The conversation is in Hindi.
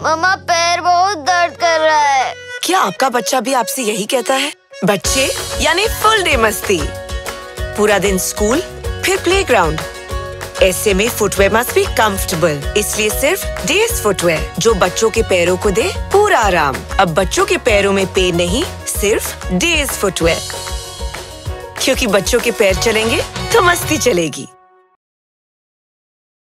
मम्मा, पैर बहुत दर्द कर रहा है। क्या आपका बच्चा भी आपसे यही कहता है? बच्चे, यानी फुल डे मस्ती। पूरा दिन स्कूल फिर प्लेग्राउंड ऐसे में फुटवेयर मस्ट भी कंफर्टेबल इसलिए सिर्फ़ डेज़ फुटवेयर जो बच्चों के पैरों को दे पूरा आराम। अब बच्चों के पैरों में पेन नहीं, सिर्फ़ डेज़ फुटवेयर क्योंकि बच्चों के पैर चलेंगे तो मस्ती चलेगी।